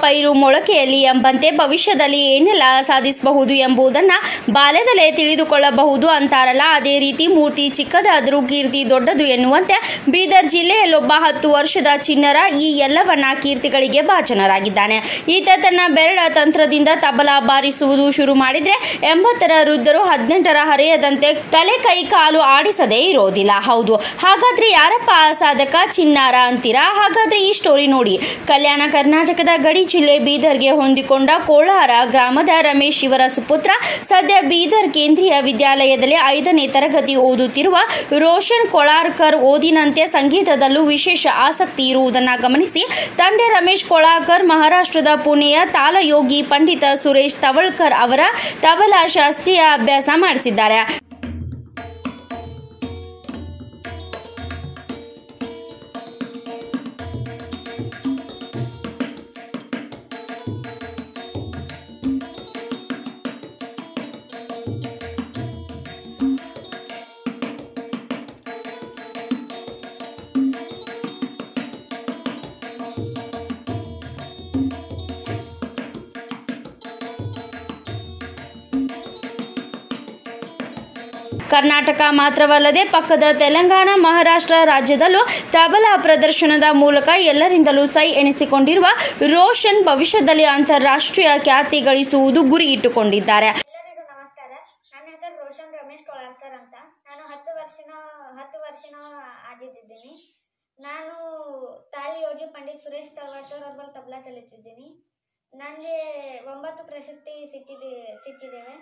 ಪೈರು ಮೊಳಕೆಯಲ್ಲಿ ಎಂಬಂತೆ ಭವಿಷ್ಯದಲ್ಲಿ ಏನೆಲ್ಲ ಸಾಧಿಸಬಹುದು ಎಂಬುದನ್ನು ಬಾಲ್ಯದಲ್ಲೇ ತಿಳಿದುಕೊಳ್ಳಬಹುದು ಅಂತಾರಲ್ಲ. ಅದೇ ರೀತಿ ಮೂರ್ತಿ ಚಿಕ್ಕದಾದರೂ ಕೀರ್ತಿ ದೊಡ್ಡದು ಎನ್ನುವಂತೆ ಬೀದರ್ ಜಿಲ್ಲೆಯಲ್ಲೊಬ್ಬ ಹತ್ತು ವರ್ಷದ ಚಿನ್ನರ ಈ ಎಲ್ಲವನ್ನ ಕೀರ್ತಿಗಳಿಗೆ ಭಾಜನರಾಗಿದ್ದಾನೆ. ಈತ ತನ್ನ ಬೆರಳ ತಂತ್ರದಿಂದ ತಬಲಾ ಬಾರಿಸುವುದು ಶುರು ಮಾಡಿದ್ರೆ ಎಂಬತ್ತರ ವೃದ್ಧರು ಹದಿನೆಂಟರ ಹರೆಯದಂತೆ ತಲೆ ಕೈ ಕಾಲು ಆಡಿಸದೇ ಇರೋದಿಲ್ಲ. ಹೌದು, ಹಾಗಾದ್ರೆ ಯಾರಪ್ಪ ಸಾಧಕ ಚಿನ್ನಾರ ಅಂತೀರಾ? ಹಾಗಾದ್ರೆ ಈ ಸ್ಟೋರಿ ನೋಡಿ. ಕಲ್ಯಾಣ ಕರ್ನಾಟಕದ ಗಡಿ ಜಿಲ್ಲೆ ಬೀದರ್ಗೆ ಹೊಂದಿಕೊಂಡ ಕೋಳಾರ ಗ್ರಾಮದ ರಮೇಶ್ ಇವರ ಸುಪುತ್ರ, ಸದ್ಯ ಬೀದರ್ ಕೇಂದ್ರೀಯ ವಿದ್ಯಾಲಯದಲ್ಲಿ ಐದನೇ ತರಗತಿ ಓದುತ್ತಿರುವ ರೋಷನ್ ಕೊಳಾರ್ಕರ್ ಓದಿನಂತೆ ಸಂಗೀತದಲ್ಲೂ ವಿಶೇಷ ಆಸಕ್ತಿ ಇರುವುದನ್ನು ಗಮನಿಸಿ, ತಂದೆ ರಮೇಶ್ ಕೊಳಾರ್ಕರ್, ಮಹಾರಾಷ್ಟ್ರದ ಪುಣೆಯ ತಾಲಯೋಗಿ ಪಂಡಿತ ಸುರೇಶ್ ತವಳ್ಕರ್ ಅವರ ತಬಲಾ ಶಾಸ್ತ್ರೀಯ ಅಭ್ಯಾಸ ಮಾಡಿಸಿದ್ದಾರೆ. ಕರ್ನಾಟಕ ಮಾತ್ರವಲ್ಲದೆ ಪಕ್ಕದ ತೆಲಂಗಾಣ ಮಹಾರಾಷ್ಟ್ರ ರಾಜ್ಯದಲ್ಲೂ ತಬಲಾ ಪ್ರದರ್ಶನದ ಮೂಲಕ ಎಲ್ಲರಿಂದಲೂ ಸೈ ಎನಿಸಿಕೊಂಡಿರುವ ರೋಷನ್ ಭವಿಷ್ಯದಲ್ಲಿ ಅಂತಾರಾಷ್ಟ್ರೀಯ ಖ್ಯಾತಿ ಗಳಿಸುವುದು ಗುರಿ ಇಟ್ಟುಕೊಂಡಿದ್ದಾರೆ. ಎಲ್ಲರಿಗೂ ನಮಸ್ಕಾರ. ನನ್ನ ಹೆಸರು ರೋಷನ್ ರಮೇಶ್ ಕೊಳಾರ್ಕರ್ ಅಂತ. ನಾನು ಹತ್ತು ವರ್ಷನ ಹತ್ತು ವರ್ಷನ ಆಗಿದ್ದೀನಿ ನಾನು ತಾಲಿ ಯೋಗಿ ಪಂಡಿತ್ ಸುರೇಶ್ ತಳವಾಡ್ತವ್ರ ಅವ್ರ ಬಳಿ ತಬಲಾ ಕಲಿತಿದ್ದೀನಿ. ನನಗೆ ಒಂಬತ್ತು ಪ್ರಶಸ್ತಿ ಸಿಕ್ಕಿದೆ ಸಿಕ್ಕಿದ್ದೇವೆ.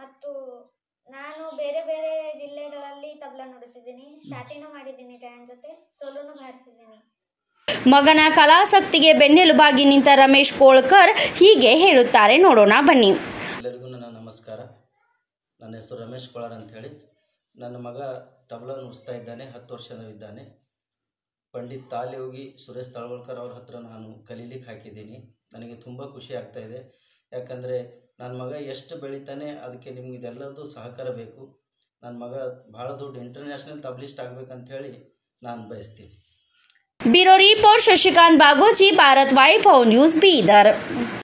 ಮತ್ತು ತಬಲಾ ನುಡಿಸಿದ್ದೀನಿ ಸಾಥಿನೂ ಮಾಡಿದ್ದೀನಿ ಡ್ಯಾನ್ ಜೊತೆ. ಸೋಲುನು ಬಾರಿಸಿದ್ದೀನಿ ಮಗನ ಕಲಾಸಕ್ತಿಗೆ ಬೆನ್ನೆಲುಬಾಗಿ ನಿಂತ ರಮೇಶ್ ಕೋಳ್ಕರ್ ಹೀಗೆ ಹೇಳುತ್ತಾರೆ. ನೋಡೋಣ ಬನ್ನಿ. ಎಲ್ಲರಿಗೂ ನನ್ನ ನಮಸ್ಕಾರ. ನನ್ನ ಹೆಸರು ರಮೇಶ್ ಕೋಳರ್ ಅಂತ ಹೇಳಿ ನನ್ನ ಮಗ ತಬಲ ನುಡಿಸ್ತಾ ಇದ್ದಾನೆ ಹತ್ತು ವರ್ಷದವಿದ್ದಾನೆ ಪಂಡಿತ್ ತಾಲಿಯೋಗಿ ಸುರೇಶ್ ತಳವಳ್ಕರ್ ಅವ್ರ ಹತ್ರ ನಾನು ಕಲೀಲಿಕ್ಕೆ ಹಾಕಿದ್ದೀನಿ. ನನಗೆ ತುಂಬ ಖುಷಿ ಆಗ್ತಾ ಇದೆ. ಯಾಕಂದರೆ ನನ್ನ ಮಗ ಎಷ್ಟು ಬೆಳಿತಾನೆ ಅದಕ್ಕೆ ನಿಮ್ಗೆ ಇದೆಲ್ಲದೂ ಸಹಕಾರ ಬೇಕು. ನನ್ನ ಮಗ ಭಾಳ ದೊಡ್ಡ ಇಂಟರ್ನ್ಯಾಷನಲ್ ತಬ್ಲಿಸ್ಟ್ ಹೇಳಿ ನಾನು ಬಯಸ್ತೀನಿ. Bureau report Shashikant Bagoji, Bharat Vaibhav, news Bidar.